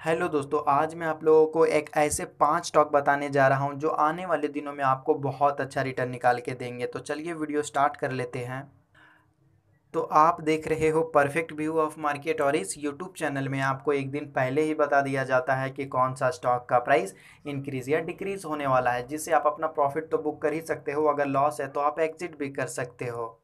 Hello दोस्तों, आज मैं आप लोगों को एक ऐसे पाँच स्टॉक बताने जा रहा हूँ जो आने वाले दिनों में आपको बहुत अच्छा रिटर्न निकाल के देंगे। तो चलिए वीडियो स्टार्ट कर लेते हैं। तो आप देख रहे हो परफेक्ट व्यू ऑफ़ मार्केट और इस यूट्यूब चैनल में आपको एक दिन पहले ही बता दिया जाता है कि कौन सा स्टॉक का प्राइस इंक्रीज़ या डिक्रीज़ होने वाला है, जिससे आप अपना प्रॉफिट तो बुक कर ही सकते हो, अगर लॉस है तो आप एग्जिट भी कर सकते हो।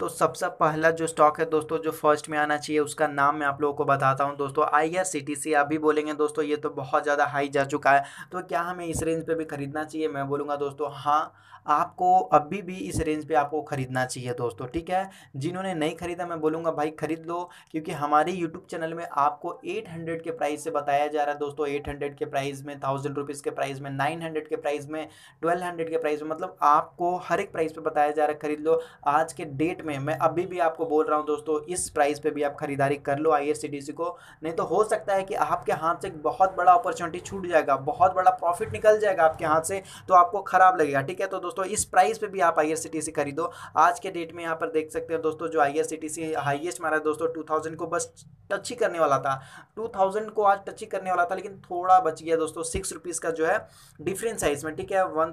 तो सबसे पहला जो स्टॉक है दोस्तों, जो फ़र्स्ट में आना चाहिए, उसका नाम मैं आप लोगों को बताता हूँ दोस्तों। I R C T C अभी बोलेंगे दोस्तों, ये तो बहुत ज़्यादा हाई जा चुका है। तो क्या हमें इस रेंज पे भी खरीदना चाहिए? मैं बोलूँगा दोस्तों हाँ आपको अभी भी इस रेंज पे आपको ख़रीदना चाहिए दोस्तों, ठीक है? जिन्होंने नहीं ख़रीदा, मैं बोलूँगा भाई ख़रीद लो, क्योंकि हमारे यूट्यूब चैनल में आपको 800 के प्राइस से बताया जा रहा है दोस्तों। 800 के प्राइस में थाउज़ेंड रुपीज़ के प्राइस में 900 के प्राइस में 1200 के प्राइस में मतलब आपको हर एक प्राइस पर बताया जा रहा है, खरीद लो। आज के डेट में। मैं अभी भी आपको बोल रहा हूँ दोस्तों, इस प्राइस पर भी आप खरीदारी कर लो आई को। नहीं तो हो सकता है कि आपके हाथ से बहुत बड़ा अपॉर्चुनिटी छूट जाएगा, बहुत बड़ा प्रॉफिट निकल जाएगा आपके हाथ से तो आपको ख़राब लगेगा। ठीक है तो दोस्तों, इस प्राइस पे भी आप आईएससीटीसी खरीदो। आज के डेट में यहाँ पर देख सकते हो दोस्तों, जो आई हाईएस्ट मारा दोस्तों टू को बस टच ही करने वाला था। टू को आज टच ही करने वाला था, लेकिन थोड़ा बच गया दोस्तों सिक्स रुपीज़ का जो है डिफरेंस है इसमें ठीक है वन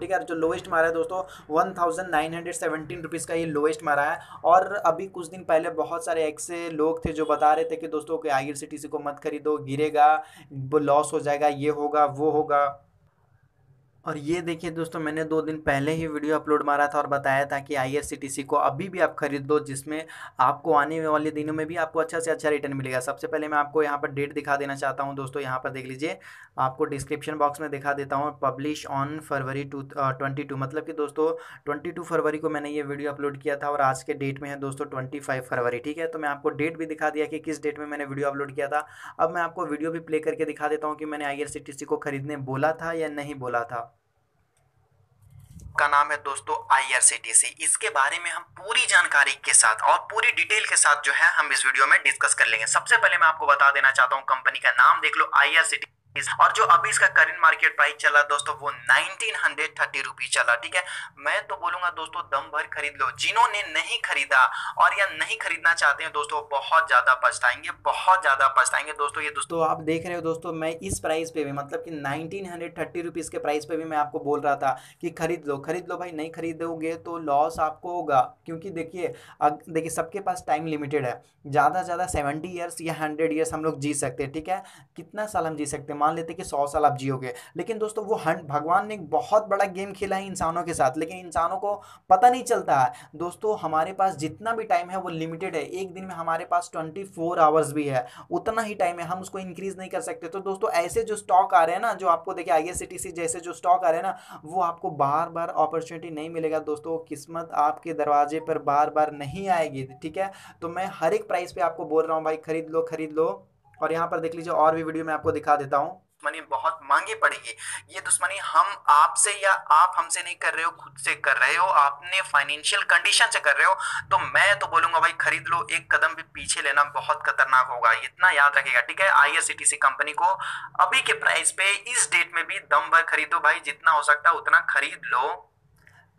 ठीक है, जो लोएस्ट मारा है दोस्तों one thousand nine hundred seventeen rupees का ये लोएस्ट मारा है। और अभी कुछ दिन पहले बहुत सारे ऐसे लोग थे जो बता रहे थे कि दोस्तों कि आई को मत खरीदो, गिरेगा लॉस हो जाएगा, ये होगा, वो होगा। और ये देखिए दोस्तों, मैंने दो दिन पहले ही वीडियो अपलोड मारा था और बताया था कि आई को अभी भी आप खरीद दो, जिसमें आपको आने वाले दिनों में भी आपको अच्छा से अच्छा रिटर्न मिलेगा। सबसे पहले मैं आपको यहाँ पर डेट दिखा देना चाहता हूँ दोस्तों। यहाँ पर देख लीजिए, आपको डिस्क्रिप्शन बॉक्स में दिखा देता हूँ, publish on February two twenty two. मतलब कि दोस्तों, ट्वेंटी टू फरवरी को मैंने ये वीडियो अपलोड किया था और आज के डेट में है दोस्तों, ट्वेंटी फाइव फरवरी। ठीक है तो मैं आपको डेट भी दिखा दिया कि किस डेट में मैंने वीडियो अपलोड किया था। अब मैं आपको वीडियो भी प्ले करके दिखा देता हूँ कि मैंने आईआरसीटीसी को खरीदने बोला था या नहीं बोला था। का नाम है दोस्तों आईआरसीटीसी इसके बारे में हम पूरी जानकारी के साथ और पूरी डिटेल के साथ जो है हम इस वीडियो में डिस्कस कर लेंगे। सबसे पहले मैं आपको बता देना चाहता हूँ, कंपनी का नाम देख लो आईआरसीटी और जो अभी इसका करेंट मार्केट प्राइस चला दोस्तों, वो नाइनटीन हंड्रेड थर्टी रुपीज़ चला ठीक है? मैं तो बोलूँगा दोस्तों, दम भर खरीद लो। जिन्होंने नहीं खरीदा और या नहीं खरीदना चाहते हैं दोस्तों, बहुत ज़्यादा पछताएँगे, बहुत ज़्यादा पछताएँगे दोस्तों, ये दोस्तों। आप देख रहे हो दोस्तों, मैं इस प्राइस पे भी मतलब कि नाइनटीन हंड्रेड थर्टी रुपीज़ के प्राइस पे भी मैं आपको बोल रहा था कि खरीद लो खरीद लो भाई, नहीं खरीदोगे तो लॉस आपको होगा। क्योंकि देखिए देखिए सबके पास टाइम लिमिटेड है। ज़्यादा ज़्यादा सेवेंटी ईयर्स या हंड्रेड ईयर्स हम लोग जी सकते हैं, ठीक है? कितना साल हम जी सकते हैं? मान लेते कि सौ साल आप जियोगे। लेकिन दोस्तों, वो हंड, भगवान ने बहुत बड़ा गेम खेला है इंसानों के साथ, लेकिन इंसानों को पता नहीं चलता है। दोस्तों, हमारे पास जितना भी टाइम है, वो लिमिटेड है। एक दिन में हमारे पास ट्वेंटी फोर आवर्स भी है। उतना ही टाइम है, हम उसको इंक्रीज नहीं कर सकते। तो दोस्तों, ऐसे जो स्टॉक आ रहे हैं ना, जो आपको देखिए आई एस जैसे जो स्टॉक आ रहे हैं ना, वो आपको बार बार अपॉर्चुनिटी नहीं मिलेगा। दोस्तों, किस्मत आपके दरवाजे पर बार बार नहीं आएगी, ठीक है? तो मैं हर एक प्राइस पे आपको बोल रहा हूँ, भाई, खरीद लो खरीद लो। और यहाँ पर देख लीजिए और भी वीडियो मैं आपको दिखा देता हूँ। दुश्मनी बहुत महँगी पड़ेगी। ये दुश्मनी हम आपसे या आप हमसे नहीं कर रहे हो, खुद से कर रहे हो, आपने फाइनेंशियल कंडीशन से कर रहे हो तो मैं तो बोलूँगा भाई खरीद लो, एक कदम भी पीछे लेना बहुत खतरनाक होगा, इतना याद रखेगा ठीक है? आई कंपनी को अभी के प्राइस पे इस डेट में भी दम भर खरीदो भाई, जितना हो सकता है उतना खरीद लो।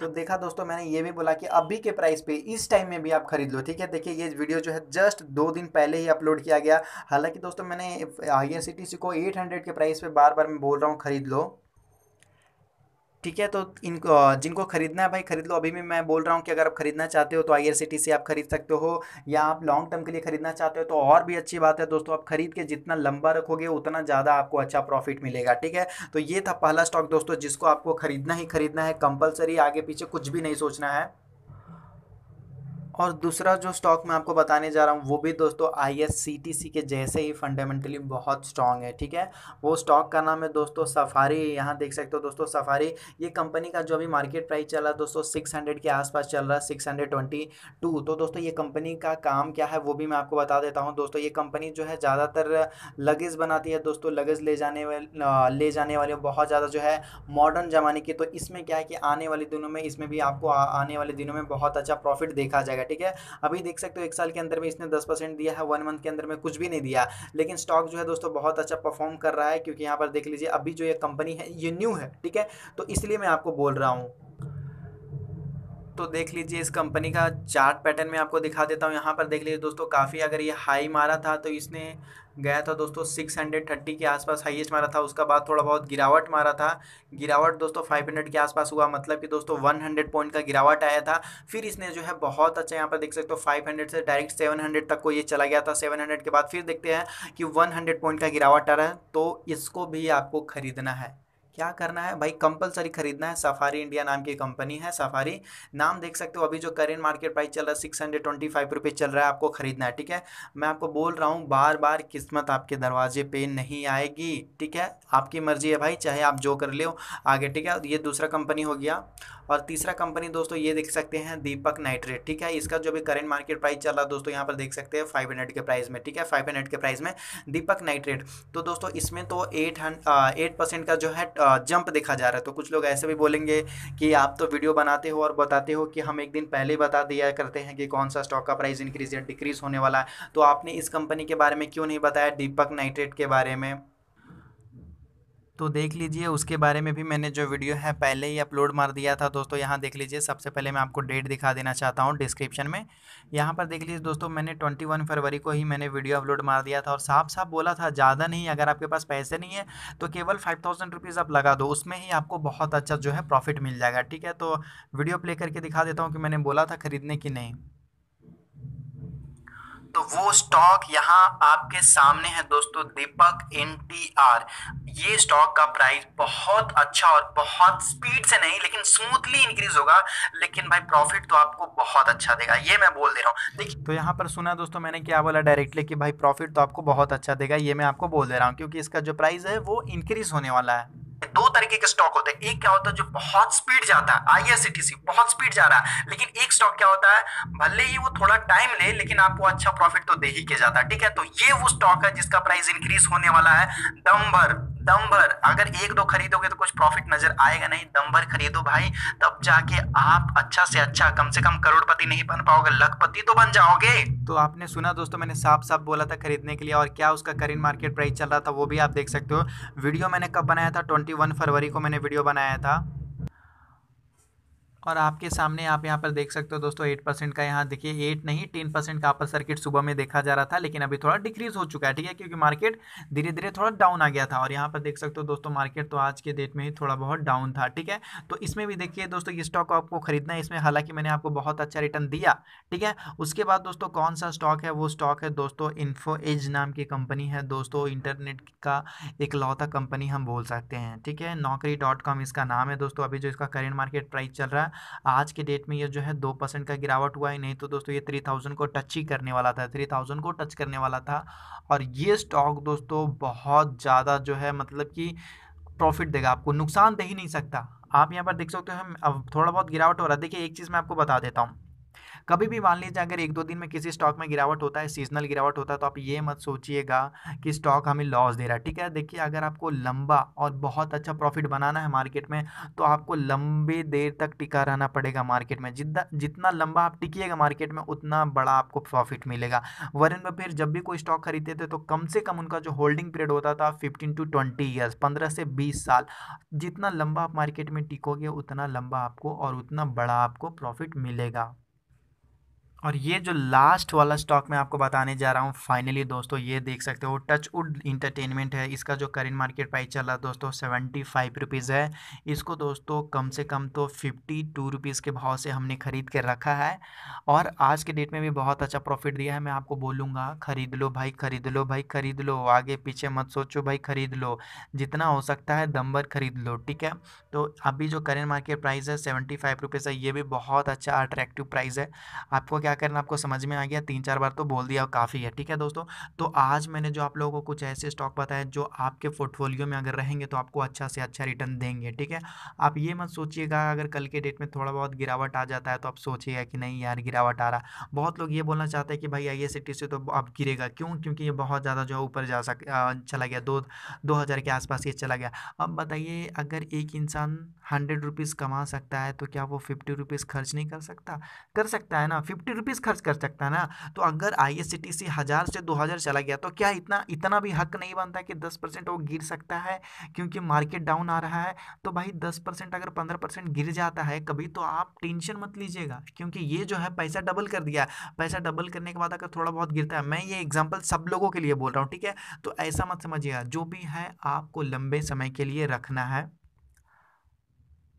तो देखा दोस्तों, मैंने ये भी बोला कि अभी के प्राइस पे इस टाइम में भी आप खरीद लो, ठीक है? देखिए, ये वीडियो जो है जस्ट दो दिन पहले ही अपलोड किया गया। हालाँकि दोस्तों, मैंने आई को 800 के प्राइस पे बार बार मैं बोल रहा हूँ, खरीद लो। ठीक है तो इनको, जिनको खरीदना है भाई खरीद लो। अभी भी मैं बोल रहा हूँ कि अगर आप खरीदना चाहते हो तो आई से आप खरीद सकते हो या आप लॉन्ग टर्म के लिए खरीदना चाहते हो तो और भी अच्छी बात है दोस्तों, आप खरीद के जितना लंबा रखोगे उतना ज़्यादा आपको अच्छा प्रॉफिट मिलेगा, ठीक है? तो ये था पहला स्टॉक दोस्तों जिसको आपको खरीदना ही खरीदना है, कंपलसरी आगे पीछे कुछ भी नहीं सोचना है। और दूसरा जो स्टॉक मैं आपको बताने जा रहा हूँ, वो भी दोस्तों आई के जैसे ही फंडामेंटली बहुत स्ट्रॉन्ग है, ठीक है? वो स्टॉक का नाम है दोस्तों सफारी यहाँ देख सकते हो दोस्तों सफारी ये कंपनी का जो अभी मार्केट प्राइस चल रहा है दोस्तों सिक्स के आसपास चल रहा है सिक्स तो दोस्तों ये कंपनी का काम क्या है, वो भी मैं आपको बता देता हूँ दोस्तों। ये कंपनी जो है ज़्यादातर लगेज बनाती है दोस्तों लगेज ले जाने वाले ले जाने वाले बहुत ज़्यादा जो है मॉडर्न ज़माने की। तो इसमें क्या है कि आने वाले दिनों में, इसमें भी आपको आने वाले दिनों में बहुत अच्छा प्रॉफिट देखा जाएगा ठीक है? अभी देख सकते हो एक साल के अंदर में इसने दस परसेंट दिया है, वन मंथ के अंदर में कुछ भी नहीं दिया। लेकिन स्टॉक जो है दोस्तों, बहुत अच्छा परफॉर्म कर रहा है, क्योंकि यहाँ पर देख लीजिए, अभी जो ये कंपनी है, ये न्यू है, ठीक है? तो इसलिए मैं आपको बोल रहा हूँ। दोस्तों देख लीजिए इस कंपनी का चार्ट पैटर्न में आपको दिखा देता हूँ। यहाँ पर देख लीजिए दोस्तों, काफ़ी अगर ये हाई मारा था तो इसने गया था दोस्तों सिक्स हंड्रेड थर्टी के आसपास हाईएस्ट मारा था। उसका बाद थोड़ा बहुत गिरावट मारा था। गिरावट दोस्तों फाइव हंड्रेड के आसपास हुआ मतलब कि दोस्तों वन हंड्रेड पॉइंट का गिरावट आया था। फिर इसने जो है बहुत अच्छा यहाँ पर देख सकते हो, फाइव हंड्रेड से डायरेक्ट सेवन हंड्रेड तक को ये चला गया था। सेवन हंड्रेड के बाद फिर देखते हैं कि वन हंड्रेड पॉइंट का गिरावट आ रहा है। तो इसको भी आपको खरीदना है। क्या करना है? भाई कंपलसरी खरीदना है। सफारी इंडिया नाम की कंपनी है सफारी नाम देख सकते हो, अभी जो करेंट मार्केट प्राइस चल रहा है six hundred twenty five rupees चल रहा है, आपको खरीदना है, ठीक है? मैं आपको बोल रहा हूँ बार बार किस्मत आपके दरवाजे पे नहीं आएगी, ठीक है? आपकी मर्ज़ी है भाई, चाहे आप जो कर लो आगे, ठीक है? ये दूसरा कंपनी हो गया। और तीसरा कंपनी दोस्तों, ये देख सकते हैं दीपक नाइट्रेट ठीक है? इसका जो भी करेंट मार्केट प्राइस चल रहा है, दोस्तों, यहाँ पर देख सकते हैं फाइव हंड्रेड के प्राइस में, ठीक है? फाइव हंड्रेड के प्राइस में दीपक नाइट्रेट तो दोस्तों, इसमें तो एट एट परसेंट का जो है जंप देखा जा रहा है। तो कुछ लोग ऐसे भी बोलेंगे कि आप तो वीडियो बनाते हो और बताते हो कि हम एक दिन पहले बता दिया करते हैं कि कौन सा स्टॉक का प्राइस इंक्रीज या डिक्रीज होने वाला है। तो आपने इस कंपनी के बारे में क्यों नहीं बताया? दीपक नाइट्रेट के बारे में। तो देख लीजिए, उसके बारे में भी मैंने जो वीडियो है पहले ही अपलोड मार दिया था दोस्तों, यहाँ देख लीजिए, सबसे पहले मैं आपको डेट दिखा देना चाहता हूँ डिस्क्रिप्शन में। यहाँ पर देख लीजिए दोस्तों, मैंने 21 फरवरी को ही मैंने वीडियो अपलोड मार दिया था और साफ़ साफ़ बोला था, ज़्यादा नहीं, अगर आपके पास पैसे नहीं है तो केवल फाइव थाउज़ेंड रुपीज़ आप लगा दो, उसमें ही आपको बहुत अच्छा जो है प्रॉफिट मिल जाएगा, ठीक है? तो वीडियो प्ले करके दिखा देता हूँ कि मैंने बोला था खरीदने की नहीं। तो वो स्टॉक यहाँ आपके सामने है दोस्तों, दीपक NTR ये स्टॉक का प्राइस बहुत अच्छा और बहुत स्पीड से नहीं, लेकिन स्मूथली इंक्रीज होगा। लेकिन भाई प्रॉफिट तो आपको बहुत अच्छा देगा, ये मैं बोल दे रहा हूँ। देखिए तो यहाँ पर सुना दोस्तों मैंने क्या बोला डायरेक्टली कि भाई प्रॉफिट तो आपको बहुत अच्छा देगा, ये मैं आपको बोल दे रहा हूँ, क्योंकि इसका जो प्राइस है वो इंक्रीज होने वाला है। दो तरीके के स्टॉक होते हैं। एक क्या होता है जो बहुत स्पीड जाता है आईआरसीटीसी बहुत स्पीड जा रहा है, लेकिन एक स्टॉक क्या होता है, भले ही वो थोड़ा टाइम ले, लेकिन आपको अच्छा प्रॉफिट तो दे ही के जाता है, ठीक है? तो ये वो स्टॉक है जिसका प्राइस इंक्रीज होने वाला है दमभर दमभर अगर एक दो खरीदोगे तो कुछ प्रॉफिट नज़र आएगा नहीं। दमभर खरीदो भाई, तब जाके आप अच्छा से अच्छा कम से कम करोड़पति नहीं बन पाओगे, लखपति तो बन जाओगे। तो आपने सुना दोस्तों, मैंने साफ़ साफ़ बोला था खरीदने के लिए, और क्या उसका करेंट मार्केट प्राइस चल रहा था वो भी आप देख सकते हो। वीडियो मैंने कब बनाया था? ट्वेंटी फरवरी को मैंने वीडियो बनाया था। और आपके सामने आप यहाँ पर देख सकते हो दोस्तों एट परसेंट का यहाँ देखिए एट नहीं टेन परसेंट का अपर सर्किट सुबह में देखा जा रहा था, लेकिन अभी थोड़ा डिक्रीज हो चुका है, ठीक है? क्योंकि मार्केट धीरे धीरे थोड़ा डाउन आ गया था और यहाँ पर देख सकते हो दोस्तों मार्केट तो आज के डेट में ही थोड़ा बहुत डाउन था, ठीक है? तो इसमें भी देखिए दोस्तों, ये स्टॉक आपको खरीदना है, इसमें हालाँकि मैंने आपको बहुत अच्छा रिटर्न दिया, ठीक है? उसके बाद दोस्तों, कौन सा स्टॉक है? वो स्टॉक है दोस्तों इन्फो एज नाम की कंपनी है, दोस्तों इंटरनेट का एक लौता कंपनी हम बोल सकते हैं, ठीक है? नौकरी डॉट कॉम इसका नाम है दोस्तों, अभी जो इसका करेंट मार्केट प्राइस चल रहा है आज के डेट में ये जो है दो परसेंट का गिरावट हुआ ही, नहीं तो दोस्तों ये थ्री थाउज़ेंड को टच ही करने वाला था थ्री थाउज़ेंड को टच करने वाला था और ये स्टॉक दोस्तों बहुत ज़्यादा जो है मतलब कि प्रॉफिट देगा आपको, नुकसान दे ही नहीं सकता। आप यहाँ पर देख सकते हो अब थोड़ा बहुत गिरावट हो रहा है। देखिए एक चीज़ मैं आपको बता देता हूँ। कभी भी मान लीजिए अगर एक दो दिन में किसी स्टॉक में गिरावट होता है, सीजनल गिरावट होता है तो आप ये मत सोचिएगा कि स्टॉक हमें लॉस दे रहा है, ठीक है? देखिए, अगर आपको लंबा और बहुत अच्छा प्रॉफिट बनाना है मार्केट में तो आपको लंबी देर तक टिका रहना पड़ेगा मार्केट में। जितना जितना लंबा आप टिकिएगा मार्केट में, उतना बड़ा आपको प्रॉफिट मिलेगा। वरन में फिर जब भी कोई स्टॉक खरीदते थे तो कम से कम उनका जो होल्डिंग पीरियड होता था, फिफ्टीन टू ट्वेंटी ईयर्स पंद्रह से बीस साल, जितना लंबा आप मार्केट में टिकोगे, उतना लंबा आपको और उतना बड़ा आपको प्रॉफिट मिलेगा। और ये जो लास्ट वाला स्टॉक मैं आपको बताने जा रहा हूँ फाइनली दोस्तों ये देख सकते हो टच वुड इंटरटेनमेंट है। इसका जो करेंट मार्केट प्राइस चल रहा है दोस्तों सेवेंटी फाइव रुपीज़ है। इसको दोस्तों कम से कम तो फिफ्टी टू रुपीज़ के भाव से हमने ख़रीद के रखा है। और आज के डेट में भी बहुत अच्छा प्रॉफिट दिया है, मैं आपको बोलूँगा, ख़रीद लो भाई, ख़रीद लो भाई, ख़रीद लो। आगे पीछे मत सोचो भाई, ख़रीद लो। जितना हो सकता है दम भर ख़रीद लो, ठीक है? तो अभी जो करेंट मार्केट प्राइस है सेवेंटी फाइव रुपीज़ है, ये भी बहुत अच्छा अट्रैक्टिव प्राइस है। आपको क्या करना आपको समझ में आ गया? तीन चार बार तो बोल दिया, काफ़ी है, ठीक है दोस्तों? तो आज मैंने जो आप लोगों को कुछ ऐसे स्टॉक बताए जो आपके पोर्टफोलियो में अगर रहेंगे तो आपको अच्छा से अच्छा रिटर्न देंगे, ठीक है? आप ये मत सोचिएगा, अगर कल के डेट में थोड़ा बहुत गिरावट आ जाता है तो आप सोचिएगा कि नहीं यार गिरावट आ रहा। बहुत लोग ये बोलना चाहते हैं कि भाई आई एस से तो अब गिरेगा, क्यों? क्योंकि ये बहुत ज़्यादा जो ऊपर जा सक चला गया, दो दो हज़ार के आसपास ये चला गया। अब बताइए, अगर एक इंसान हंड्रेड रुपीज़ कमा सकता है तो क्या वो फिफ्टी रुपीज़ खर्च नहीं कर सकता? कर सकता है ना, फिफ्टी रुपीज़ खर्च कर सकता है ना? तो अगर आई एस हज़ार से दो हज़ार चला गया तो क्या इतना इतना भी हक नहीं बनता कि दस परसेंट वो गिर सकता है? क्योंकि मार्केट डाउन आ रहा है तो भाई दस परसेंट अगर पंद्रह परसेंट गिर जाता है, कभी तो आप टेंशन मत लीजिएगा। क्योंकि ये जो है, पैसा डबल कर दिया। पैसा डबल करने के बाद अगर थोड़ा बहुत गिरता है, मैं ये एग्ज़ाम्पल सब लोगों के लिए बोल रहा हूँ, ठीक है? तो ऐसा मत समझिएगा। जो भी है, आपको लंबे समय के लिए रखना है।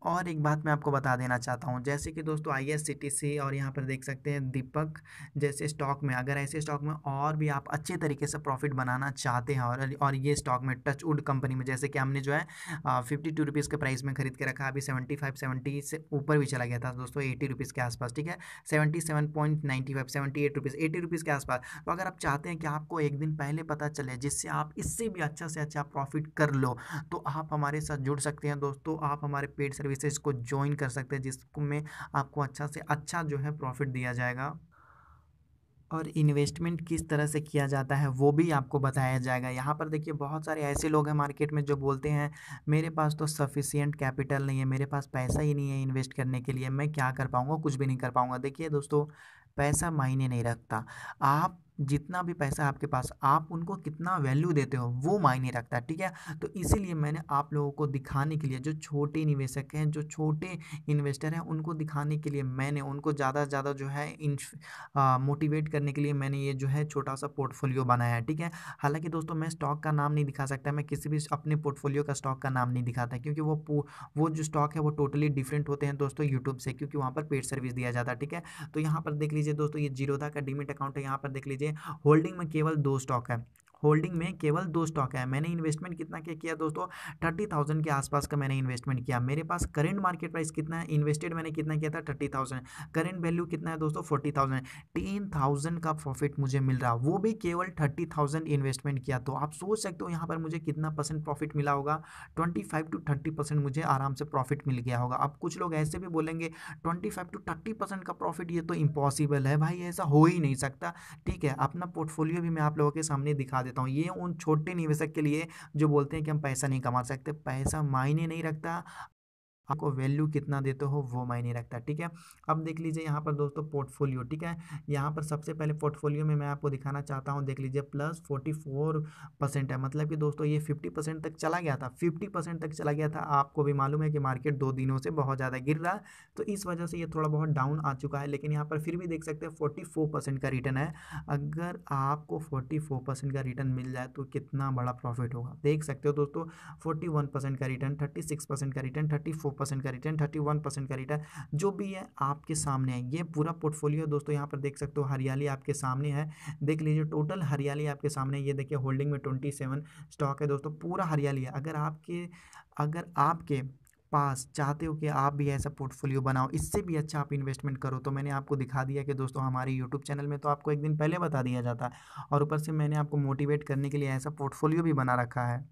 और एक बात मैं आपको बता देना चाहता हूँ, जैसे कि दोस्तों I S C T C और यहाँ पर देख सकते हैं दीपक जैसे स्टॉक में, अगर ऐसे स्टॉक में और भी आप अच्छे तरीके से प्रॉफिट बनाना चाहते हैं और और ये स्टॉक में टच वुड कंपनी में, जैसे कि हमने जो है फिफ्टी टू रुपीज़ के प्राइस में खरीद के रखा, अभी सेवेंटी फाइव सेवेंटी से ऊपर भी चला गया था दोस्तों एटी रुपीज़ के आसपास, ठीक है? Seventy seven point ninety five seventy eight rupees eighty rupees के आसपास। तो अगर आप चाहते हैं कि आपको एक दिन पहले पता चले, जिससे आप इससे भी अच्छा से अच्छा प्रॉफिट कर लो तो आप हमारे साथ जुड़ सकते हैं दोस्तों, आप हमारे पेड सर्विसेज़ को ज्वाइन कर सकते हैं जिसमें आपको अच्छा से अच्छा जो है प्रॉफिट दिया जाएगा। और इन्वेस्टमेंट किस तरह से किया जाता है, वो भी आपको बताया जाएगा। यहाँ पर देखिए, बहुत सारे ऐसे लोग हैं मार्केट में जो बोलते हैं, मेरे पास तो सफिशियंट कैपिटल नहीं है, मेरे पास पैसा ही नहीं है इन्वेस्ट करने के लिए, मैं क्या कर पाऊँगा? कुछ भी नहीं कर पाऊँगा। देखिए दोस्तों, पैसा मायने नहीं रखता। आप जितना भी पैसा आपके पास, आप उनको कितना वैल्यू देते हो, वो मायने रखता है, ठीक है? तो इसीलिए मैंने आप लोगों को दिखाने के लिए, जो छोटे निवेशक हैं, जो छोटे इन्वेस्टर हैं, उनको दिखाने के लिए मैंने, उनको ज़्यादा से ज़्यादा जो है इन मोटिवेट करने के लिए मैंने ये जो है छोटा सा पोर्टफोलियो बनाया है, ठीक है? हालाँकि दोस्तों, मैं स्टॉक का नाम नहीं दिखा सकता, मैं किसी भी अपने पोर्टफोलियो का स्टॉक का नाम नहीं दिखाता, क्योंकि वो वो जो स्टॉक है, वो टोटली डिफरेंट होते हैं दोस्तों यूट्यूब से, क्योंकि वहाँ पर पेड सर्विस दिया जाता है, ठीक है? तो यहाँ पर देख लीजिए दोस्तों, ये जीरोधा का डीमिट अकाउंट है, यहाँ पर देख लीजिए होल्डिंग में केवल दो स्टॉक है। होल्डिंग में केवल दो स्टॉक है। मैंने इन्वेस्टमेंट कितना क्या किया दोस्तों? थर्टी थाउज़ेंड के आसपास का मैंने इन्वेस्टमेंट किया। मेरे पास करेंट मार्केट प्राइस कितना है? इन्वेस्टेड मैंने कितना किया था? Thirty thousand. करेंट वैल्यू कितना है दोस्तों? Forty thousand. टेन थाउज़ेंड का प्रॉफिट मुझे मिल रहा। वो भी केवल थर्टी थाउज़ेंड इन्वेस्टमेंट किया। तो आप सोच सकते हो यहाँ पर मुझे कितना परसेंट प्रॉफिट मिला होगा? Twenty five to thirty percent मुझे आराम से प्रॉफिट मिल गया होगा। अब कुछ लोग ऐसे भी बोलेंगे, twenty five to thirty percent का प्रॉफिट ये तो इम्पॉसिबल है भाई, ऐसा हो ही नहीं सकता। ठीक है, अपना पोर्टफोलियो भी मैं आप लोगों के सामने दिखा देता हूँ। ये उन छोटे निवेशक के लिए जो बोलते हैं कि हम पैसा नहीं कमा सकते, पैसा मायने नहीं रखता। आपको वैल्यू कितना देते हो वो मायने रखता है, ठीक है? अब देख लीजिए यहाँ पर दोस्तों पोर्टफोलियो, ठीक है? यहाँ पर सबसे पहले पोर्टफोलियो में मैं आपको दिखाना चाहता हूँ, देख लीजिए प्लस फोर्टी फोर परसेंट है। मतलब कि दोस्तों ये फिफ्टी परसेंट तक चला गया था, फिफ्टी परसेंट तक चला गया था। आपको भी मालूम है कि मार्केट दो दिनों से बहुत ज़्यादा गिर रहा तो इस वजह से ये थोड़ा बहुत डाउन आ चुका है, लेकिन यहाँ पर फिर भी देख सकते हैं फोर्टी फोर परसेंट का रिटर्न है। अगर आपको फोर्टी फोर परसेंट का रिटर्न मिल जाए तो कितना बड़ा प्रॉफिट होगा, देख सकते हो दोस्तों फोर्टी वन परसेंट का रिटर्न, थर्टी सिक्स परसेंट का रिटर्न, थर्टी फोर परसेंट का रिटर्न थर्टी वन परसेंट का रिटर्न जो भी है आपके सामने है। ये पूरा पोर्टफोलियो दोस्तों, यहाँ पर देख सकते हो हरियाली आपके सामने है। देख लीजिए टोटल हरियाली आपके सामने ये देखिए होल्डिंग में ट्वेंटी सेवन स्टॉक है। दोस्तों, पूरा हरियाली है। अगर आपके अगर आपके पास चाहते हो कि आप भी ऐसा पोर्टफोलियो बनाओ, इससे भी अच्छा आप इन्वेस्टमेंट करो तो मैंने आपको दिखा दिया कि दोस्तों हमारे यूट्यूब चैनल में तो आपको एक दिन पहले बता दिया जाता। है और ऊपर से मैंने आपको मोटिवेट करने के लिए ऐसा पोर्टफोलियो भी बना रखा है।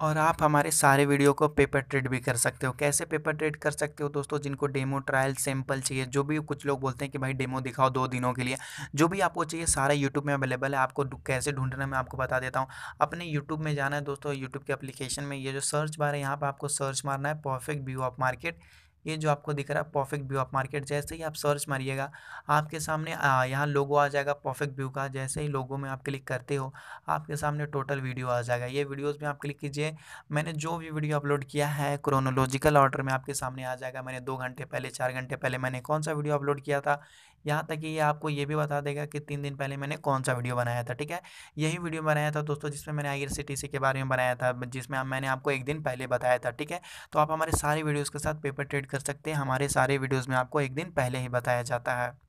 और आप हमारे सारे वीडियो को पेपर ट्रेड भी कर सकते हो। कैसे पेपर ट्रेड कर सकते हो दोस्तों? जिनको डेमो ट्रायल सैंपल चाहिए, जो भी कुछ लोग बोलते हैं कि भाई डेमो दिखाओ दो दिनों के लिए, जो भी आपको चाहिए सारा यूट्यूब में अवेलेबल है। आपको कैसे ढूंढना मैं आपको बता देता हूँ। अपने यूट्यूब में जाना है दोस्तों, यूट्यूब के एप्लीकेशन में ये जो सर्च बार है, यहाँ पर आपको सर्च मारना है, परफेक्ट व्यू ऑफ़ मार्केट। ये जो आपको दिख रहा है परफेक्ट व्यू ऑफ़ मार्केट जैसे ही आप सर्च मारिएगा, आपके सामने यहाँ लोगो आ जाएगा परफेक्ट व्यू का, जैसे ही लोगो में आप क्लिक करते हो, आपके सामने टोटल वीडियो आ जाएगा। ये वीडियोज़ में आप क्लिक कीजिए। मैंने जो भी वीडियो अपलोड किया है क्रोनोलॉजिकल ऑर्डर में आपके सामने आ जाएगा। मैंने दो घंटे पहले, चार घंटे पहले मैंने कौन सा वीडियो अपलोड किया था? यहाँ तक कि ये आपको ये भी बता देगा कि तीन दिन पहले मैंने कौन सा वीडियो बनाया था, ठीक है? यही वीडियो बनाया था दोस्तों, जिसमें मैंने आई के बारे में बनाया था, जिसमें मैंने आपको एक दिन पहले बताया था, ठीक है? तो आप हमारे सारे वीडियोज़ के साथ पेपर ट्रेड कर सकते हैं। हमारे सारे वीडियोज़ में आपको एक दिन पहले ही बताया जाता है।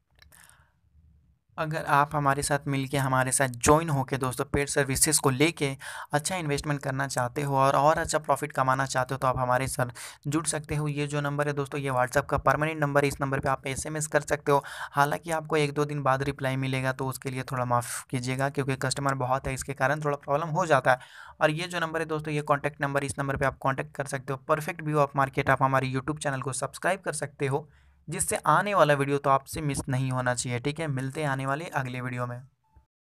अगर आप हमारे साथ मिलके, हमारे साथ ज्वाइन होकर दोस्तों पेड सर्विसेज़ को लेके अच्छा इन्वेस्टमेंट करना चाहते हो और और अच्छा प्रॉफिट कमाना चाहते हो तो आप हमारे साथ जुड़ सकते हो। ये जो नंबर है दोस्तों, ये व्हाट्सअप का परमानेंट नंबर है। इस नंबर पे आप एसएमएस कर सकते हो। हालाँकि आपको एक दो दिन बाद रिप्लाई मिलेगा तो उसके लिए थोड़ा माफ़ कीजिएगा, क्योंकि कस्टमर बहुत है, इसके कारण थोड़ा प्रॉब्लम हो जाता है। और ये जो नंबर है दोस्तों, ये कॉन्टैक्ट नंबर इस नंबर पर आप कॉन्टैक्ट कर सकते हो। परफेक्ट व्यू ऑफ़ मार्केट आप हमारे यूट्यूब चैनल को सब्सक्राइब कर सकते हो। जिससे आने वाला वीडियो तो आपसे मिस नहीं होना चाहिए, ठीक है? मिलते हैं आने वाले अगले वीडियो में।